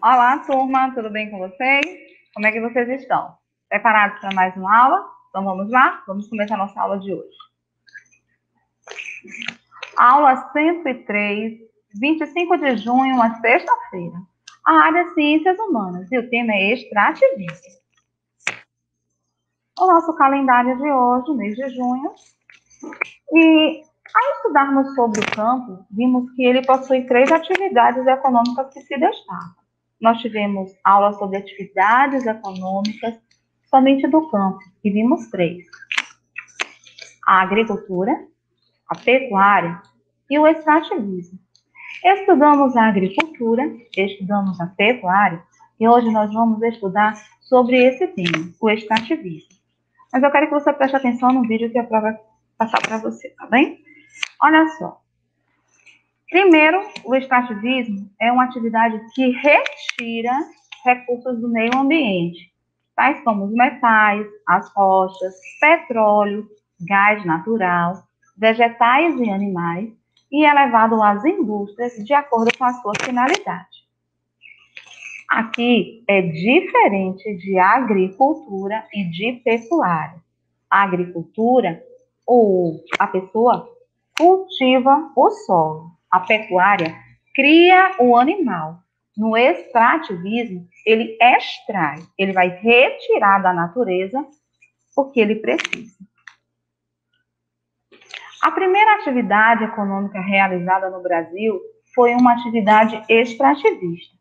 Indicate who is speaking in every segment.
Speaker 1: Olá, turma, tudo bem com vocês? Como é que vocês estão? Preparados para mais uma aula? Então vamos lá? Vamos começar a nossa aula de hoje. Aula 103, 25 de junho, uma sexta-feira. A área Ciências Humanas e o tema é extrativismo. O nosso calendário de hoje, mês de junho. E ao estudarmos sobre o campo, vimos que ele possui três atividades econômicas que se destacam. Nós tivemos aula sobre atividades econômicas somente do campo, e vimos três: a agricultura, a pecuária e o extrativismo. Estudamos a agricultura, estudamos a pecuária, e hoje nós vamos estudar sobre esse tema, o extrativismo. Mas eu quero que você preste atenção no vídeo que a prova passar para você, tá bem? Olha só. Primeiro, o extrativismo é uma atividade que retira recursos do meio ambiente, tais como os metais, as rochas, petróleo, gás natural, vegetais e animais, e é levado às indústrias de acordo com a sua finalidade. Aqui é diferente de agricultura e de pecuária. A agricultura, ou a pessoa cultiva o solo. A pecuária cria o animal. No extrativismo, ele extrai, ele vai retirar da natureza o que ele precisa. A primeira atividade econômica realizada no Brasil foi uma atividade extrativista.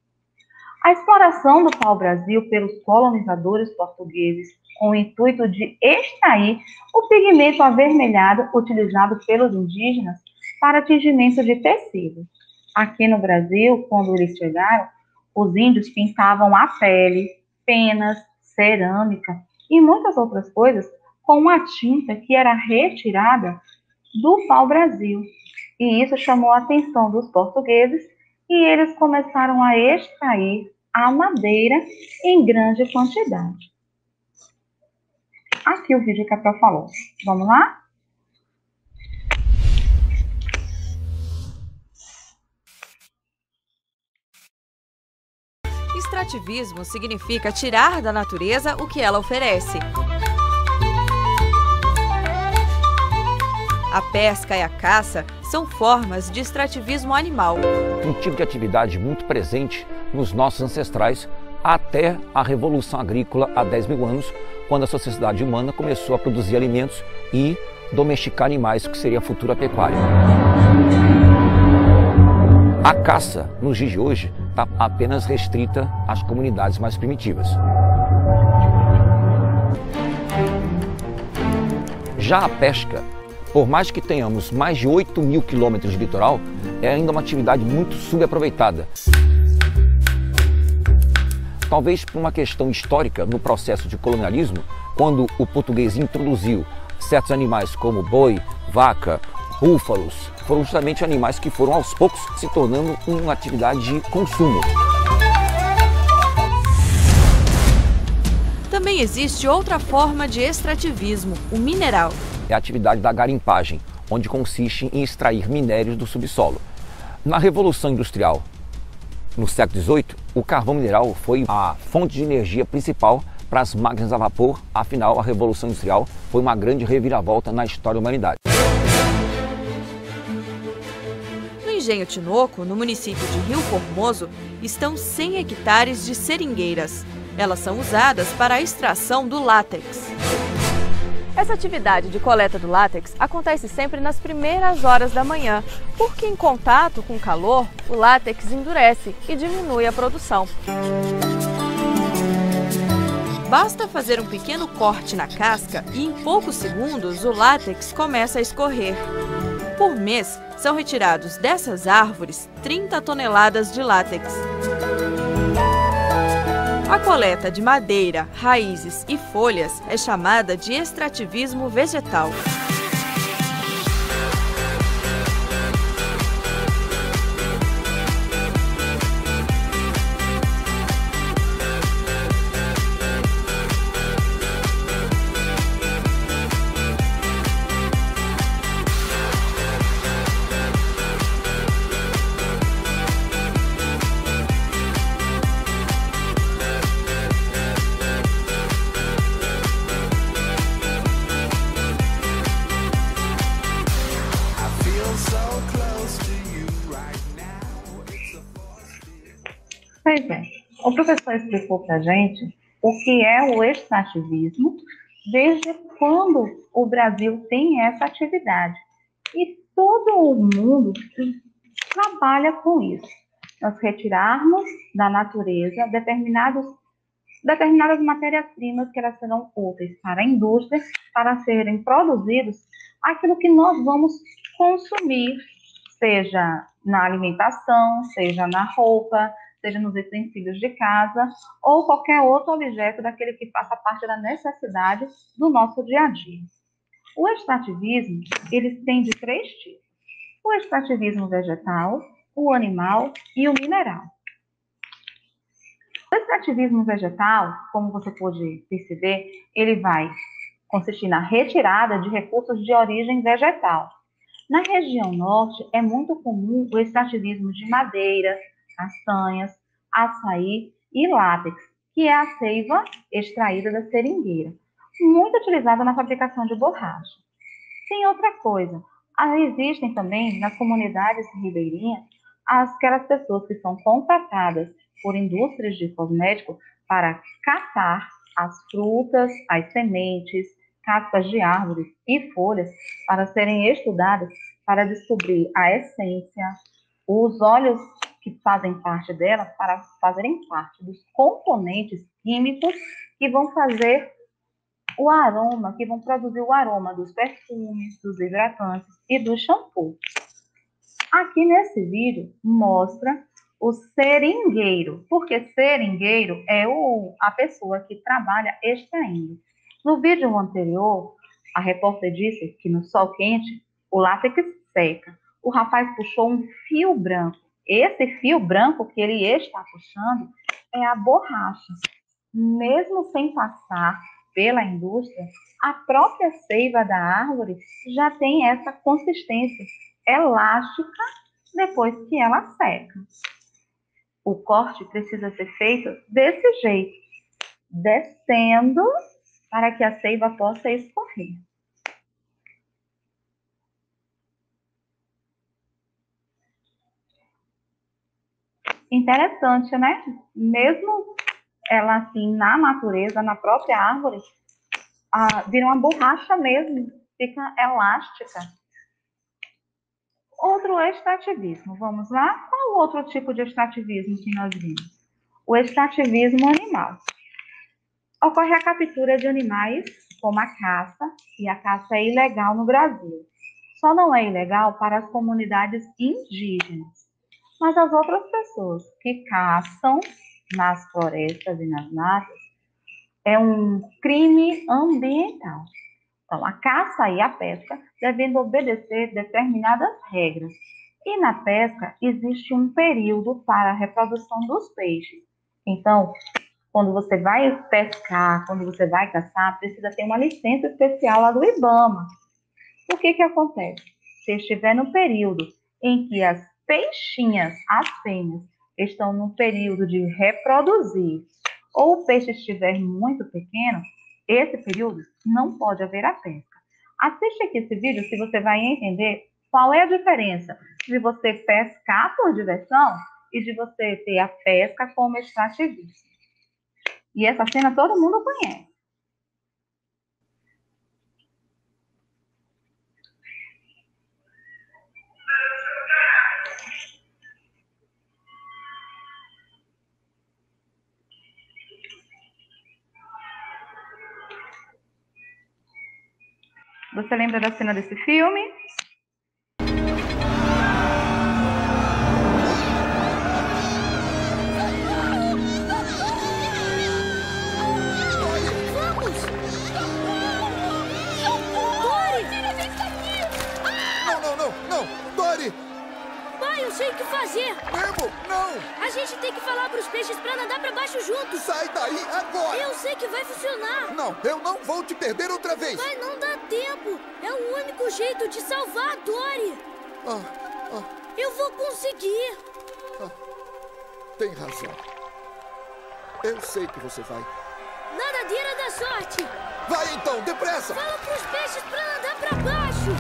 Speaker 1: A exploração do pau-brasil pelos colonizadores portugueses com o intuito de extrair o pigmento avermelhado utilizado pelos indígenas para atingimento de tecido. Aqui no Brasil, quando eles chegaram, os índios pintavam a pele, penas, cerâmica e muitas outras coisas com uma tinta que era retirada do pau-brasil. E isso chamou a atenção dos portugueses e eles começaram a extrair a madeira em grande quantidade. Aqui o vídeo que a Pro falou. Vamos lá?
Speaker 2: Extrativismo significa tirar da natureza o que ela oferece. A pesca e a caça são formas de extrativismo animal.
Speaker 3: Um tipo de atividade muito presente nos nossos ancestrais até a Revolução Agrícola há 10 mil anos, quando a sociedade humana começou a produzir alimentos e domesticar animais, que seria a futura pecuária. A caça, nos dias de hoje, está apenas restrita às comunidades mais primitivas. Já a pesca por mais que tenhamos mais de 8 mil quilômetros de litoral, é ainda uma atividade muito subaproveitada. Talvez por uma questão histórica no processo de colonialismo, quando o português introduziu certos animais como boi, vaca, búfalos, foram justamente animais que foram aos poucos se tornando uma atividade de consumo.
Speaker 2: Também existe outra forma de extrativismo, o mineral
Speaker 3: é a atividade da garimpagem, onde consiste em extrair minérios do subsolo. Na Revolução Industrial, no século XVIII, o carvão mineral foi a fonte de energia principal para as máquinas a vapor, afinal, a Revolução Industrial foi uma grande reviravolta na história da humanidade.
Speaker 2: Engenho Tinoco, no município de Rio Formoso, estão 100 hectares de seringueiras. Elas são usadas para a extração do látex. Essa atividade de coleta do látex acontece sempre nas primeiras horas da manhã, porque em contato com o calor, o látex endurece e diminui a produção. Basta fazer um pequeno corte na casca e em poucos segundos o látex começa a escorrer. Por mês, são retirados dessas árvores 30 toneladas de látex. A coleta de madeira, raízes e folhas é chamada de extrativismo vegetal.
Speaker 1: Pois é. O professor explicou para a gente o que é o extrativismo, desde quando o Brasil tem essa atividade. E todo o mundo trabalha com isso. Nós retirarmos da natureza determinados, determinadas matérias-primas que elas serão úteis para a indústria, para serem produzidos aquilo que nós vamos consumir, seja na alimentação, seja na roupa, seja nos utensílios de casa ou qualquer outro objeto daquele que faça parte da necessidade do nosso dia a dia. O extrativismo, ele tem de três tipos. O extrativismo vegetal, o animal e o mineral. O extrativismo vegetal, como você pode perceber, ele vai consistir na retirada de recursos de origem vegetal. Na região norte, é muito comum o extrativismo de madeira, castanhas, açaí e látex, que é a seiva extraída da seringueira, muito utilizada na fabricação de borracha. Tem outra coisa, existem também nas comunidades ribeirinhas aquelas pessoas que são contratadas por indústrias de cosméticos para catar as frutas, as sementes, cascas de árvores e folhas para serem estudadas para descobrir a essência, os óleos que fazem parte dela para fazerem parte dos componentes químicos que vão fazer o aroma, que vão produzir o aroma dos perfumes, dos hidratantes e do shampoo. Aqui nesse vídeo mostra o seringueiro, porque seringueiro é o, a pessoa que trabalha extraindo. No vídeo anterior, a repórter disse que no sol quente o látex seca. O rapaz puxou um fio branco esse fio branco que ele está puxando é a borracha. Mesmo sem passar pela indústria, a própria seiva da árvore já tem essa consistência elástica depois que ela seca. O corte precisa ser feito desse jeito, descendo para que a seiva possa escorrer. Interessante, né? Mesmo ela assim, na natureza, na própria árvore, ah, vira uma borracha mesmo, fica elástica. Outro extrativismo, vamos lá? Qual o outro tipo de extrativismo que nós vimos? O extrativismo animal. Ocorre a captura de animais, como a caça, e a caça é ilegal no Brasil. Só não é ilegal para as comunidades indígenas mas as outras pessoas que caçam nas florestas e nas matas é um crime ambiental. Então, a caça e a pesca devem obedecer determinadas regras. E na pesca existe um período para a reprodução dos peixes. Então, quando você vai pescar, quando você vai caçar, precisa ter uma licença especial lá do IBAMA. O que que acontece? Se estiver no período em que as peixinhas, as fêmeas, estão no período de reproduzir, ou o peixe estiver muito pequeno, esse período não pode haver a pesca. Assiste aqui esse vídeo se você vai entender qual é a diferença de você pescar por diversão e de você ter a pesca como extrativismo. E essa cena todo mundo conhece. Você lembra da cena desse filme?
Speaker 4: Não, não, não, não!
Speaker 5: Pai, eu sei o que fazer!
Speaker 4: Nemo, não!
Speaker 5: A gente tem que falar pros peixes pra nadar pra baixo juntos!
Speaker 4: Sai daí agora!
Speaker 5: Eu sei que vai funcionar!
Speaker 4: Não, eu não vou te perder outra vez!
Speaker 5: Pai, não dá tempo! É o único jeito de salvar a Dory!
Speaker 4: Ah, ah,
Speaker 5: Eu vou conseguir!
Speaker 4: tem razão. Eu sei que você vai.
Speaker 5: Nadadeira da sorte!
Speaker 4: Vai então, depressa!
Speaker 5: Fala pros peixes pra nadar pra baixo!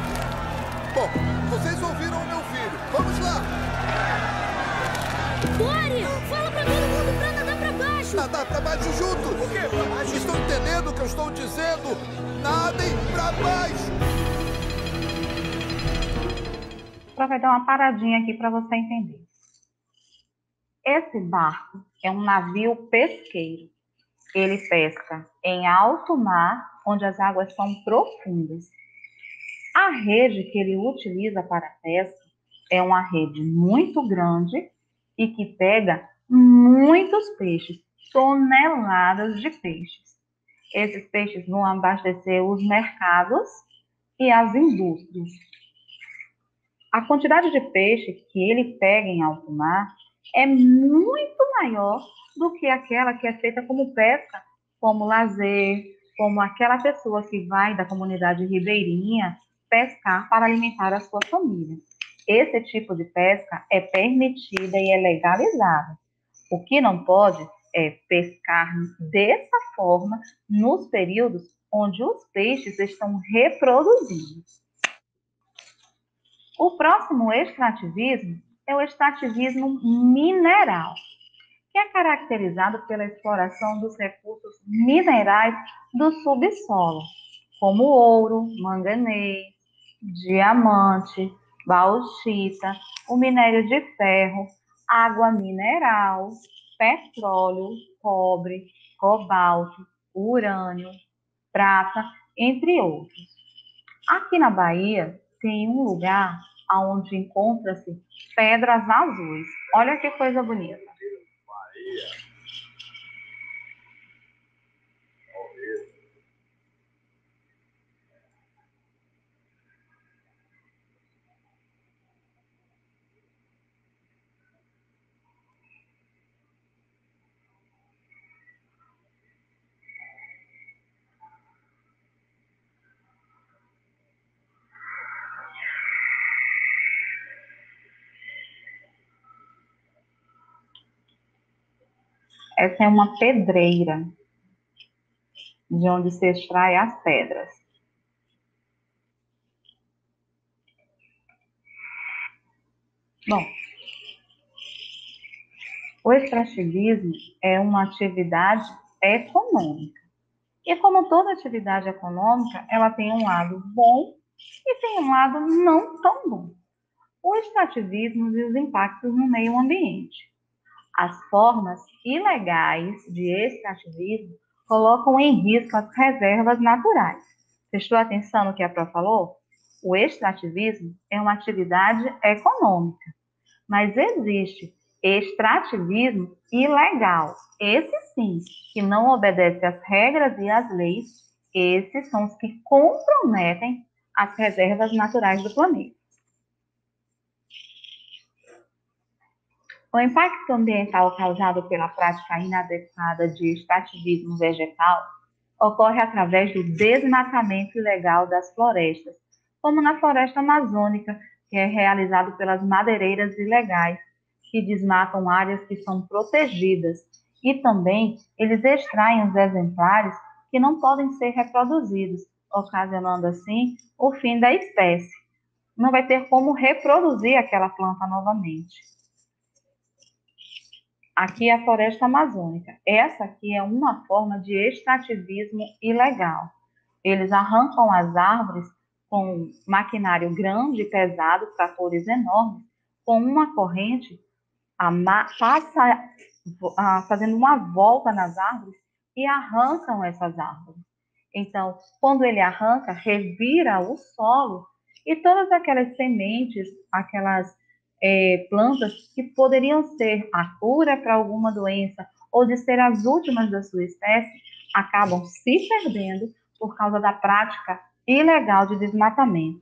Speaker 4: Bom, nadar para baixo juntos.
Speaker 6: O quê? Baixo?
Speaker 4: Estão entendendo o que eu estou dizendo? Nadem para baixo.
Speaker 1: Vai dar uma paradinha aqui para você entender. Esse barco é um navio pesqueiro. Ele pesca em alto mar, onde as águas são profundas. A rede que ele utiliza para pesca é uma rede muito grande e que pega muitos peixes, toneladas de peixes. Esses peixes vão abastecer os mercados e as indústrias. A quantidade de peixe que ele pega em alto mar é muito maior do que aquela que é feita como pesca, como lazer, como aquela pessoa que vai da comunidade ribeirinha pescar para alimentar a sua família. Esse tipo de pesca é permitida e é legalizada. O que não pode é pescar dessa forma nos períodos onde os peixes estão reproduzindo. O próximo extrativismo é o extrativismo mineral, que é caracterizado pela exploração dos recursos minerais do subsolo, como ouro, manganês, diamante, bauxita, o minério de ferro, água mineral, petróleo, cobre, cobalto, urânio, prata, entre outros. Aqui na Bahia tem um lugar onde encontra-se pedras azuis. Olha que coisa bonita. Essa é uma pedreira, de onde se extrai as pedras. Bom, o extrativismo é uma atividade econômica. E como toda atividade econômica, ela tem um lado bom e tem um lado não tão bom. O extrativismo e os impactos no meio ambiente. As formas ilegais de extrativismo colocam em risco as reservas naturais. Prestou atenção no que a Pro falou? O extrativismo é uma atividade econômica, mas existe extrativismo ilegal. Esse sim, que não obedece às regras e às leis, esses são os que comprometem as reservas naturais do planeta. O impacto ambiental causado pela prática inadequada de extrativismo vegetal ocorre através do desmatamento ilegal das florestas, como na floresta amazônica, que é realizado pelas madeireiras ilegais, que desmatam áreas que são protegidas, e também eles extraem os exemplares que não podem ser reproduzidos, ocasionando assim o fim da espécie. Não vai ter como reproduzir aquela planta novamente. Aqui é a floresta amazônica. Essa aqui é uma forma de extrativismo ilegal. Eles arrancam as árvores com maquinário grande pesado, tratores enormes, com uma corrente, passa, fazendo uma volta nas árvores e arrancam essas árvores. Então, quando ele arranca, revira o solo e todas aquelas sementes, aquelas é, plantas que poderiam ser a cura para alguma doença ou de ser as últimas da sua espécie, acabam se perdendo por causa da prática ilegal de desmatamento.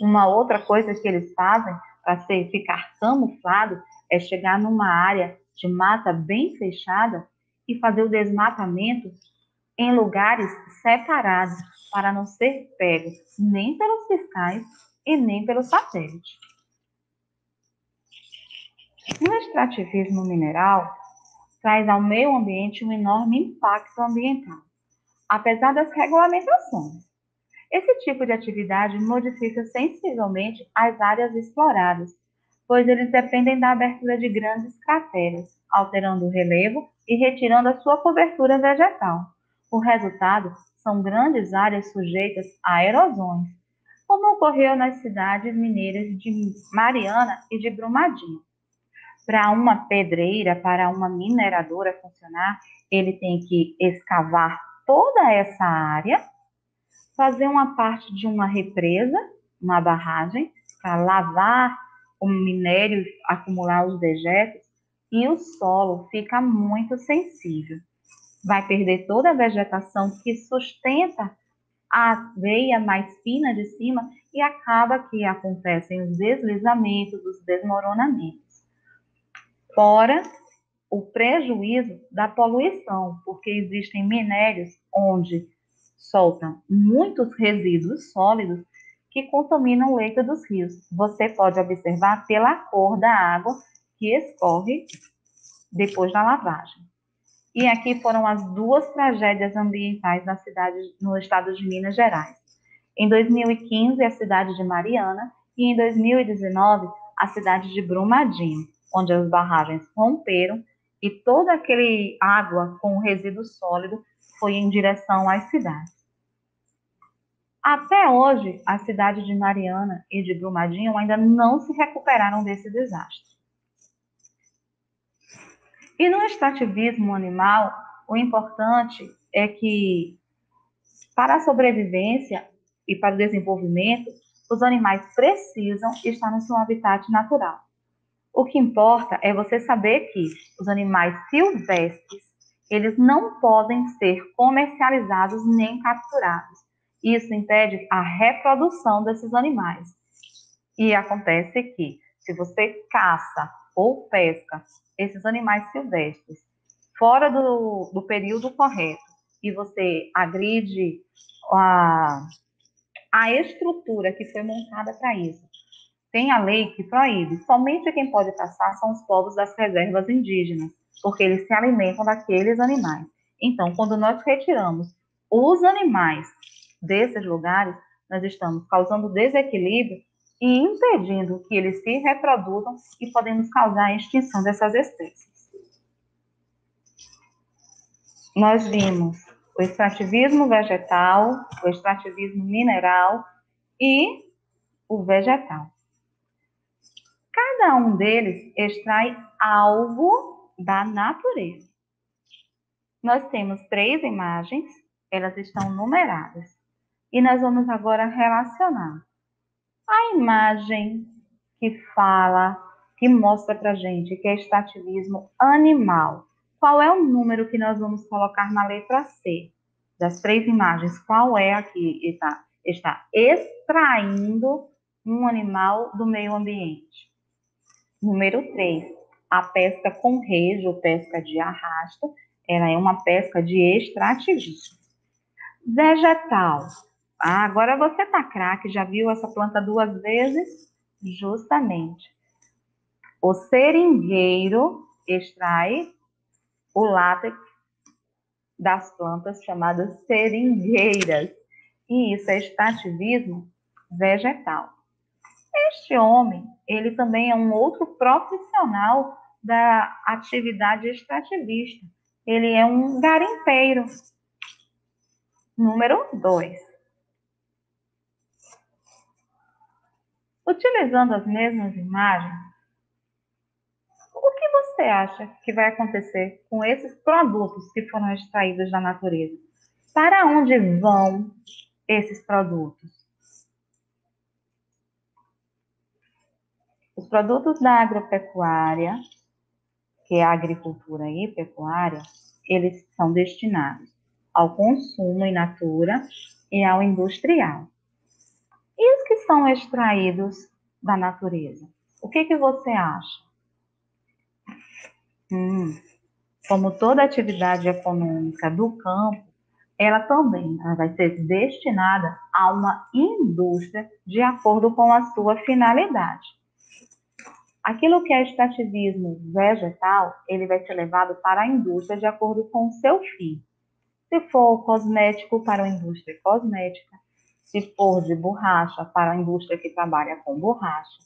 Speaker 1: Uma outra coisa que eles fazem para ficar camuflado é chegar numa área de mata bem fechada e fazer o desmatamento em lugares separados para não ser pego nem pelos fiscais e nem pelo satélite. O extrativismo mineral traz ao meio ambiente um enorme impacto ambiental, apesar das regulamentações. Esse tipo de atividade modifica sensivelmente as áreas exploradas, pois eles dependem da abertura de grandes crateras, alterando o relevo e retirando a sua cobertura vegetal. O resultado são grandes áreas sujeitas a erosões, como ocorreu nas cidades mineiras de Mariana e de Brumadinho. Para uma pedreira, para uma mineradora funcionar, ele tem que escavar toda essa área, fazer uma parte de uma represa, uma barragem, para lavar o minério, acumular os dejetos, e o solo fica muito sensível. Vai perder toda a vegetação que sustenta a veia mais fina de cima e acaba que acontecem os deslizamentos, os desmoronamentos. Fora o prejuízo da poluição, porque existem minérios onde soltam muitos resíduos sólidos que contaminam o leito dos rios. Você pode observar pela cor da água que escorre depois da lavagem. E aqui foram as duas tragédias ambientais na cidade, no estado de Minas Gerais. Em 2015, a cidade de Mariana e em 2019, a cidade de Brumadinho, onde as barragens romperam e toda aquele água com resíduo sólido foi em direção às cidades. Até hoje, a cidade de Mariana e de Brumadinho ainda não se recuperaram desse desastre. E no extrativismo animal, o importante é que, para a sobrevivência e para o desenvolvimento, os animais precisam estar no seu habitat natural. O que importa é você saber que os animais silvestres, eles não podem ser comercializados nem capturados. Isso impede a reprodução desses animais. E acontece que, se você caça ou pesca esses animais silvestres fora do, do período correto e você agride a, a estrutura que foi montada para isso, tem a lei que proíbe. Somente quem pode passar são os povos das reservas indígenas, porque eles se alimentam daqueles animais. Então, quando nós retiramos os animais desses lugares, nós estamos causando desequilíbrio e impedindo que eles se reproduzam e podemos causar a extinção dessas espécies. Nós vimos o extrativismo vegetal, o extrativismo mineral e o vegetal. Cada um deles extrai algo da natureza. Nós temos três imagens, elas estão numeradas. E nós vamos agora relacionar a imagem que fala, que mostra para gente que é extrativismo animal. Qual é o número que nós vamos colocar na letra C? Das três imagens, qual é aqui? Está, está extraindo um animal do meio ambiente. Número 3, a pesca com rede ou pesca de arrasta, ela é uma pesca de extrativismo. Vegetal, ah, agora você tá craque, já viu essa planta duas vezes? Justamente. O seringueiro extrai o látex das plantas chamadas seringueiras. E isso é extrativismo vegetal. Este homem, ele também é um outro profissional da atividade extrativista. Ele é um garimpeiro. Número 2. Utilizando as mesmas imagens, o que você acha que vai acontecer com esses produtos que foram extraídos da natureza? Para onde vão esses produtos? Os produtos da agropecuária, que é a agricultura e pecuária, eles são destinados ao consumo in natura e ao industrial. E os que são extraídos da natureza? O que, que você acha? Hum, como toda atividade econômica do campo, ela também ela vai ser destinada a uma indústria de acordo com a sua finalidade. Aquilo que é extrativismo vegetal, ele vai ser levado para a indústria de acordo com o seu fim. Se for cosmético, para a indústria cosmética se for de borracha para a indústria que trabalha com borracha,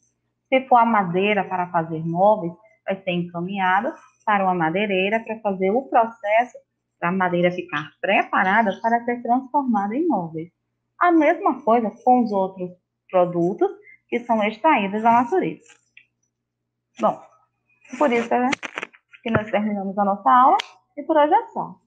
Speaker 1: Se for a madeira para fazer móveis, vai ser encaminhada para uma madeireira para fazer o processo para a madeira ficar preparada para ser transformada em móveis. A mesma coisa com os outros produtos que são extraídos da natureza. Bom, por isso é que nós terminamos a nossa aula e por hoje é só.